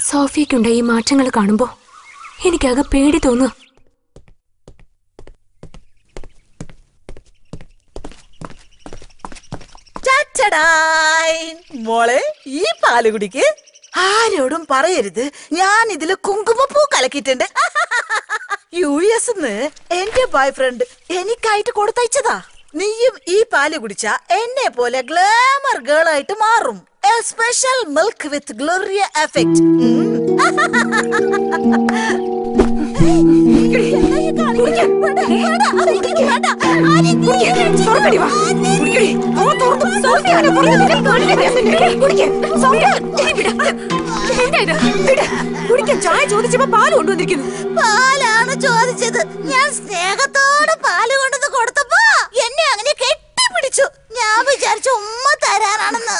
സോഫിയക്കുണ്ട ഈ മാറ്റങ്ങൾ കാണുമ്പോ എനിക്കാകെ പേടി ചച്ചടായ്. മോളെ ഈ പാൽ കുടിക്ക് ആരോടും പറയരുത്. ഞാൻ ഇതിൽ കുങ്കുമപ്പൂ കലക്കിയിട്ടുണ്ട്. യു എസ് എന്റെ ബോയ് ഫ്രണ്ട് എനിക്കായിട്ട് കൊടുത്തയച്ചതാ. നീയും ഈ പാൽ കുടിച്ച എന്നെ പോലെ ഗ്ലാമർ ഗേൾ ആയിട്ട് മാറും. A special milk with Gloria effect. ചായ ചോദിച്ചപ്പോ പാൽ കൊണ്ടുവന്നിരിക്കുന്നു പാലാണ് ചോദിച്ചത് ഞാൻ സ്നേഹത്തോടെ പാൽ കൊണ്ടുവന്ന് കൊടുത്തപ്പോ എന്നെ അങ്ങനെ കെട്ടിപ്പിടിച്ചു ഞാൻ വിചാരിച്ചു ഉമ്മ തരാനാണെന്ന്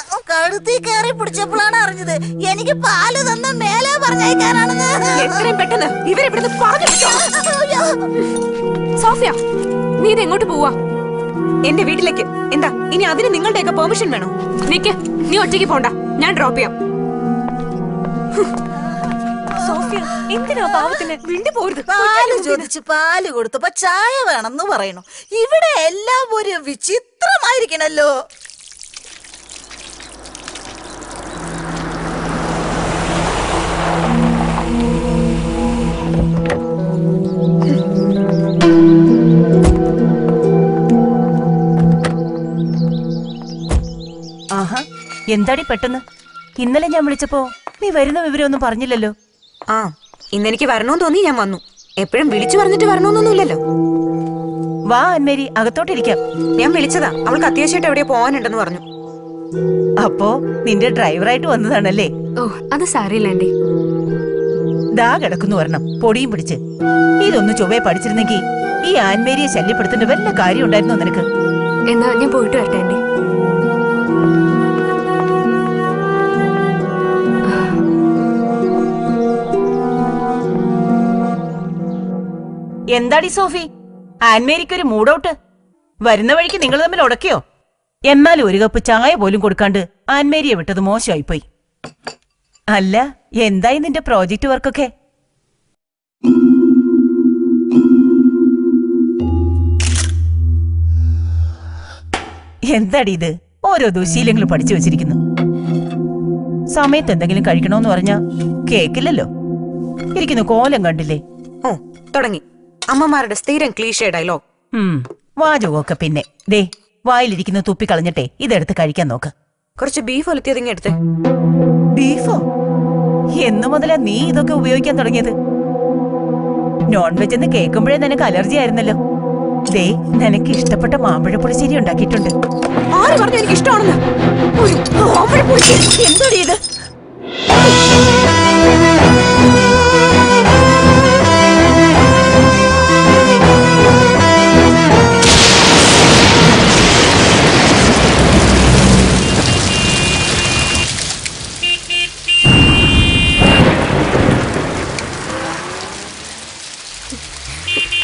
കഴുത്തി കയറി പിടിച്ചപ്പോഴാണ് അറിഞ്ഞത് എനിക്ക് പാൽ തന്ന മേലെ പറഞ്ഞേക്കാനാണെന്ന് എത്രയും പെട്ടെന്ന് ഇവരിവിടുന്ന് പറഞ്ഞു. സോഫിയ നീ ഇത് എങ്ങോട്ട് പോവാ? എന്റെ വീട്ടിലേക്ക്. എന്താ ഇനി അതിന് നിങ്ങളുടെയൊക്കെ പെർമിഷൻ വേണോ? നിക്ക് നീ ഒറ്റയ്ക്ക് പോണ്ട. ഞാൻ ഡ്രോപ്പ് ചെയ്യാം. സോഫിയ എന്തിനാ പാവത്തിന് വിണ്ടു പോരുത്? പാൽ ചോദിച്ച് പാൽ കൊടുത്തപ്പോ ചായ വേണമെന്ന് പറയണു ഇവിടെ എല്ലാം ഒരു വിചിത്രമായിരിക്കണല്ലോ. എന്താടി പെട്ടെന്ന്? ഇന്നലെ ഞാൻ വിളിച്ചപ്പോ നീ വരുന്ന വിവരമൊന്നും പറഞ്ഞില്ലല്ലോ. ആ ഇന്നെനിക്ക് വരണോന്ന് തോന്നി ഞാൻ വന്നു. എപ്പോഴും വിളിച്ചു പറഞ്ഞിട്ട് വരണോന്നൊന്നുമില്ലല്ലോ വാ അന്മേരി അകത്തോട്ടിരിക്കാം. ഞാൻ വിളിച്ചതാ. അവൾക്ക് അത്യാവശ്യമായിട്ട് എവിടെയോ പോകാനുണ്ടെന്ന് പറഞ്ഞു. അപ്പോ നിന്റെ ഡ്രൈവറായിട്ട് വന്നതാണല്ലേ? ഓ അത് സാരില്ല ആന്റി. ദാ കിടക്കുന്നു വരണം പൊടിയും പിടിച്ച്. ഇതൊന്ന് ചൊവ്വേ പഠിച്ചിരുന്നെങ്കിൽ ഈ ആൻമേരിയെ ശല്യപ്പെടുത്തേണ്ട വല്ല കാര്യം ഉണ്ടായിരുന്നോ നിനക്ക്? എന്നാ ഞാൻ പോയിട്ട് വരട്ടെ ആന്റി. എന്താടി സോഫി? ആൻമേരിക്ക് ഒരു മൂഡൌട്ട് വരുന്ന വഴിക്ക് നിങ്ങൾ തമ്മിൽ ഉടക്കിയോ? എന്നാൽ ഒരു കപ്പ് ചായ പോലും കൊടുക്കാണ്ട് ആൻമേരിയെ വിട്ടത് മോശമായിപ്പോയി. അല്ല എന്തായി നിന്റെ പ്രോജക്റ്റ് വർക്കൊക്കെ? എന്താടി ഇത്? ഓരോ ദുശീലങ്ങൾ പഠിച്ചു വെച്ചിരിക്കുന്നു. സമയത്ത് എന്തെങ്കിലും കഴിക്കണോന്ന് പറഞ്ഞാ കേക്കില്ലല്ലോ. ഇരിക്കുന്നു കോലം കണ്ടില്ലേ? ഓ തുടങ്ങി. അമ്മമാരുടെ സ്ഥിരം ക്ലീഷേ ഡയലോഗ്. വാചകമൊക്കെ പിന്നെ. ദേ വായിലിരിക്കുന്ന തുപ്പി കളഞ്ഞിട്ടെ ഇതെടുത്ത് കഴിക്കാൻ നോക്ക്. കുറച്ച് ബീഫ് ഒലത്തിയതിങ്ങ എടുത്ത്. ബീഫോ? എന്നു മുതലാ നീ ഇതൊക്കെ ഉപയോഗിക്കാൻ തുടങ്ങിയത്. നോൺ വെജ് എന്ന് കേൾക്കുമ്പോഴേ നിനക്ക് അലർജി ആയിരുന്നല്ലോ. ദേ നിനക്ക് ഇഷ്ടപ്പെട്ട മാമ്പഴ പുളിശ്ശേരി ഉണ്ടാക്കിയിട്ടുണ്ട്. ആര് പറഞ്ഞു എനിക്ക് ഇഷ്ടമാണെന്ന് ഇത്?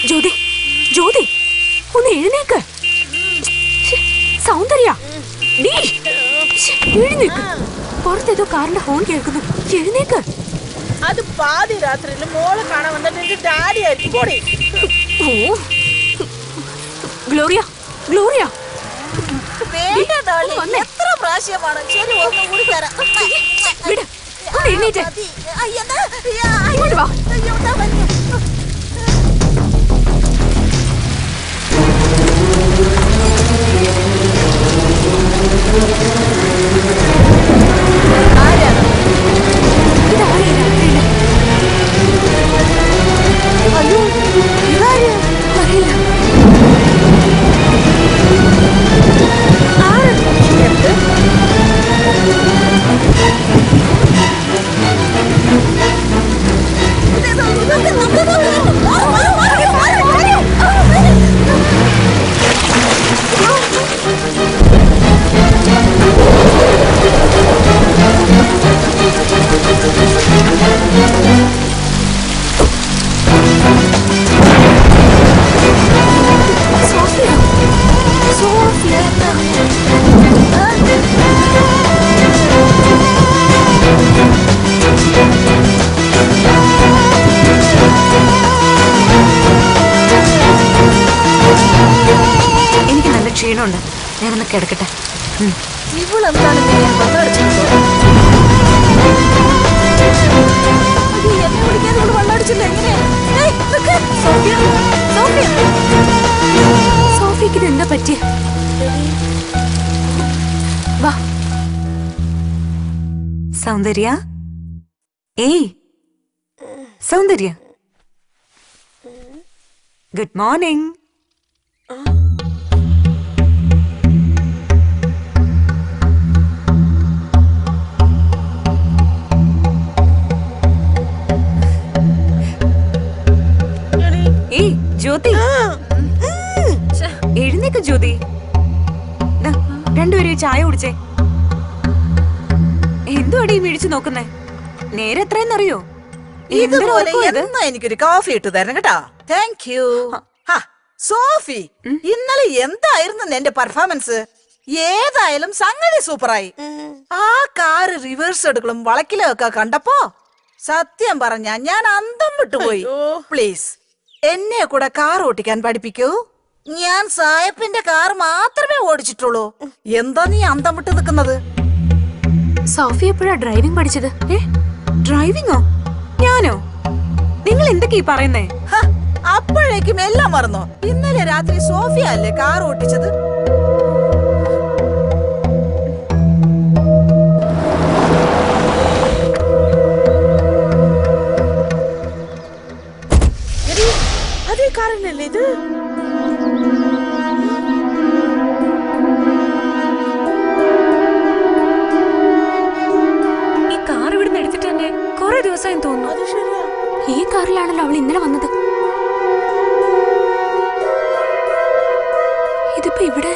ജ്യോതി ജ്യോതി ഒന്ന് എഴുന്നേക്ക്. സൗന്ദര്യ നീ എഴുന്നേക്ക്. പുറത്തേതോ കാറിന്റെ ഹോൺ കേൾക്കുന്നു. എഴുന്നേക്ക്. അത് പാതി രാത്രിയിൽ മോളെ കാണാൻ വന്നിട്ട് ഡാഡി ആയിരിക്കും. പോടി. ഓ. Gloria Gloria. എത്ര പ്രാവശ്യമാണ് ശരി ഒന്ന് കൂടി തരാം. വിട്. എഴുന്നേറ്റ്. മതി. സോഫിയ. സോഫിക്ക് ഇത് എന്താ പറ്റിയ? വാ. സൗന്ദര്യ? ഏയ്. സൗന്ദര്യ? Good morning. എഴുന്നേക്ക് ജ്യോതി. രണ്ടുപേര് ചായ കുടിച്ചേ. എന്തുവാടി അടി മിഴിച്ചു നോക്കുന്നേ? നേരെ എത്രയെന്നറിയോ? ഇതുപോലെ എന്നാ എനിക്കൊരു കോഫി ഇട്ട് തരണം കേട്ടാ. താങ്ക് യു സോഫി ഇന്നലെ എന്തായിരുന്നു എന്റെ പെർഫോമൻസ് ഏതായാലും സംഗതി സൂപ്പറായി. ആ കാറ് റിവേഴ്സ് എടുക്കലും വളക്കിലും ഒക്കെ കണ്ടപ്പോ സത്യം പറഞ്ഞ ഞാൻ അന്തം വിട്ടുപോയി. പ്ലീസ് എന്നെ കൂടെ കാർ ഓട്ടിക്കാൻ പഠിപ്പിക്കൂ. ഞാൻ സായപ്പിന്റെ കാർ മാത്രമേ ഓടിച്ചിട്ടുള്ളൂ. എന്താ നീ അന്തം വിട്ട് നിൽക്കുന്നത്? സോഫി എപ്പോഴാ ഡ്രൈവിംഗ് പഠിച്ചത്? ഏ? ഡ്രൈവിംഗോ ഞാനോ? നിങ്ങൾ എന്തൊക്കെയാ ഈ പറയുന്നേ? അപ്പോഴേക്കും എല്ലാം മറന്നോ. ഇന്നലെ രാത്രി സോഫിയ അല്ലേ കാർ ഓടിച്ചത്? അതേ കാറിനല്ലേ ഇത്? കാറിലാണല്ലോ അവൾ ഇന്നലെ വന്നത്. ഇതിപ്പോ ഇവിടെ?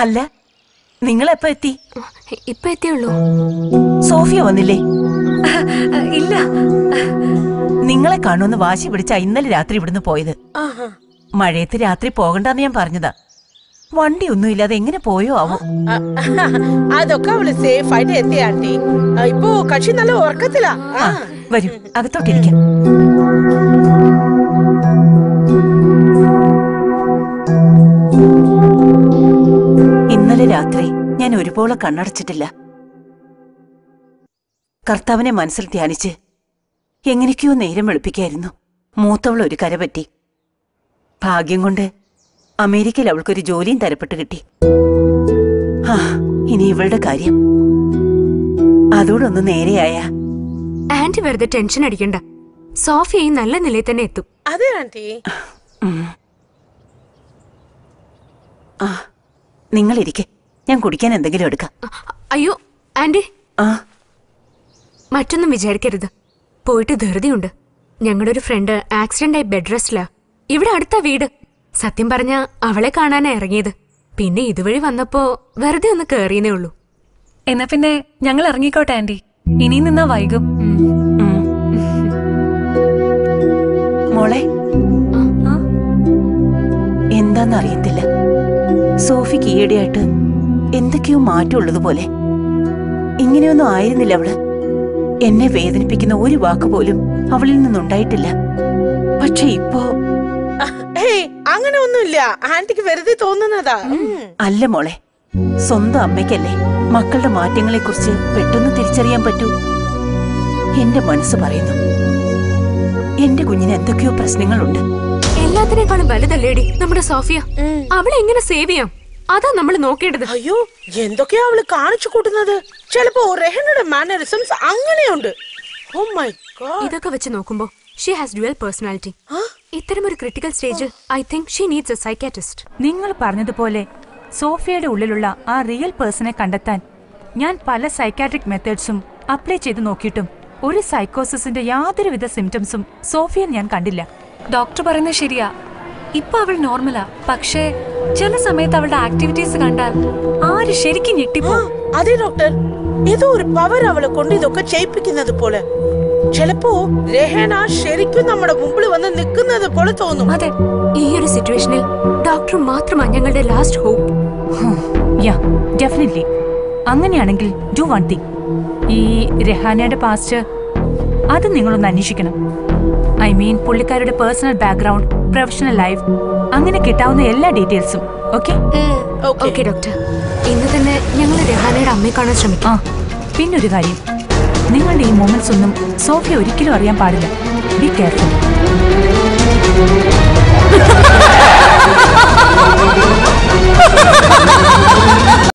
അല്ല നിങ്ങൾ എപ്പോ എത്തി? ഇപ്പൊ എത്തിയുള്ളൂ. സോഫിയ വന്നില്ലേ? ഇല്ല. നിങ്ങളെ കാണുമെന്ന് വാശി പിടിച്ച ഇന്നലെ രാത്രി ഇവിടുന്ന് പോയത്. മഴയത്ത് രാത്രി പോകണ്ടെന്ന് ഞാൻ പറഞ്ഞതാ. വണ്ടി ഒന്നും ഇല്ലാതെ എങ്ങനെ പോയോ ആവോ അതൊക്കെ അവൾ സേഫ് ആയിട്ട് എത്തി ആന്റി ഇപ്പൊ കക്ഷി നല്ല ഉറക്കത്തിലാ. ആ. വരൂ അകത്തോട്ടിരിക്കാം ഇന്നലെ രാത്രി ഞാൻ ഒരുപോലെ കണ്ണടച്ചിട്ടില്ല. കർത്താവിനെ മനസ്സിൽ ധ്യാനിച്ച് എങ്ങനെയൊക്കെയോ നേരം വെളുപ്പിക്കായിരുന്നു. മൂത്തവൾ ഒരു കരപറ്റി ഭാഗ്യം കൊണ്ട് അമേരിക്കയിൽ അവൾക്കൊരു ജോലിയും തരപ്പെട്ട് കിട്ടി. ആ ഇനി ഇവളുടെ കാര്യം. അതോടൊന്ന് നേരെയായ. ആന്റി വെറുതെ ടെൻഷൻ അടിക്കണ്ട. സോഫിയ ഈ നല്ല നിലയിൽ തന്നെ എത്തും. അതെ ആന്റി. ആ നിങ്ങളിരിക്കെ. ഞാൻ കുടിക്കാൻ എന്തെങ്കിലും എടുക്കാം. അയ്യോ ആന്റി. ആ. മറ്റൊന്നും വിചാരിക്കരുത്. പോയിട്ട് ധൃതിയുണ്ട്. ഞങ്ങളുടെ ഒരു ഫ്രണ്ട് ആക്സിഡന്റ് ആയി ബെഡ് റെസ്റ്റിലാ. ഇവിടെ അടുത്ത വീട്. സത്യം പറഞ്ഞ അവളെ കാണാനാ ഇറങ്ങിയത്. പിന്നെ ഇതുവഴി വന്നപ്പോ വെറുതെ ഒന്ന് കേറിയേ ഉള്ളൂ. എന്നാ പിന്നെ ഞങ്ങൾ ഇറങ്ങിക്കോട്ടെ ആന്റി. ഇനി നിന്നാ വൈകും. മോളെ. എന്താന്നറിയത്തില്ല. സോഫിക്ക് ഈയിടെയായിട്ട് എന്തൊക്കെയോ മാറ്റമുള്ളതുപോലെ ഇങ്ങനെയൊന്നും ആയിരുന്നില്ല അവൾ. എന്നെ വേദനിപ്പിക്കുന്ന ഒരു വാക്ക് പോലും അവളിൽ നിന്നുണ്ടായിട്ടില്ല. പക്ഷെ ഇപ്പോ അങ്ങനെ ഒന്നുമില്ല. ആന്റിക്ക് വെറുതെ തോന്നുന്നതാ. അല്ല മോളെ സ്വന്തം അമ്മയ്ക്കല്ലേ മക്കളുടെ മാറ്റങ്ങളെ കുറിച്ച് പെട്ടെന്ന് തിരിച്ചറിയാൻ പറ്റൂ? എന്റെ മനസ്സ് പറയുന്നു. എന്റെ കുഞ്ഞിന് എന്തൊക്കെയോ പ്രശ്നങ്ങളുണ്ട്. എല്ലാത്തിനേക്കാളും വലുതല്ലേടി നമ്മുടെ സോഫിയ. അവളെ എങ്ങനെ സേവ് ചെയ്യാം? അതാ നമ്മൾ നോക്കേണ്ടത്. അയ്യോ എന്തൊക്കെയാ അവൾ കാണിച്ചു കൂട്ടുന്നത്? ചിലപ്പോ റെഹനയുടെ മാനറിസംസ് അങ്ങനെയുണ്ട്. ഓ മൈ ഗോഡ് ഇതൊക്കെ വെച്ച് നോക്കുമ്പോ ഷീ ഹാസ് ഡ്യുവൽ പേഴ്സണാലിറ്റി ഇത്തരം ഒരു critical stage I think she needs a psychiatrist നിങ്ങൾ പറഞ്ഞതുപോലെ സോഫിയയുടെ ഉള്ളിലുള്ള ആ റിയൽ പേഴ്സണെ കണ്ടെത്താൻ ഞാൻ പല സൈക്കാട്രിക് മെത്തേഡ്സും അപ്ലൈ ചെയ്ത് നോക്കിയിട്ടും ഒരു സൈക്കോസിന്റെ യാതൊരുവിധ സിംറ്റംസും സോഫിയയിൽ ഞാൻ കണ്ടില്ല. ഡോക്ടർ പറയുന്നത് ശരിയാ. ഇപ്പൊ അവൾ നോർമലാ പക്ഷേ ചില സമയത്ത് അവളുടെ ആക്ടിവിറ്റീസ് കണ്ടാൽ ആര് ശരിക്കും ഞെട്ടിപ്പോ അതെ ഡോക്ടർ ഏതോ ഒരു പവർ അവളെ കൊണ്ട് ഇതൊക്കെ ചെയ്യിപ്പിക്കുന്നത് പോലെ. ചിലപ്പോ രഹന ശരിക്കും നമ്മുടെ മുമ്പിൽ വന്ന് നിൽക്കുന്നത് പോലെ തോന്നും. അതെ ഈ ഒരു സിറ്റുവേഷനിൽ ഡോക്ടർ മാത്രമാണ് ഞങ്ങളുടെ ലാസ്റ്റ് ഹോപ്പ് യാ ഡെഫിനറ്റ്ലി അങ്ങനെയാണെങ്കിൽ ഡു വൺ തിങ് ഈ രഹാനയുടെ പാസ്റ്റ് അത് നിങ്ങളൊന്ന് അന്വേഷിക്കണം. ഐ മീൻ പുള്ളിക്കാരുടെ പേഴ്സണൽ ബാക്ക്ഗ്രൗണ്ട് പ്രൊഫഷണൽ ലൈഫ് അങ്ങനെ കിട്ടാവുന്ന എല്ലാ ഡീറ്റെയിൽസും ഓക്കെ ഓക്കെ ഡോക്ടർ ഇന്ന് തന്നെ ഞങ്ങൾ രഹാനയുടെ അമ്മയെ കാണാൻ ശ്രമിക്കാം. ആ പിന്നൊരു കാര്യം. നിങ്ങളുടെ ഈ മൊമെന്റ്സ് ഒന്നും സോഫിയ ഒരിക്കലും അറിയാൻ പാടില്ല. ബി കെയർഫുൾ ആ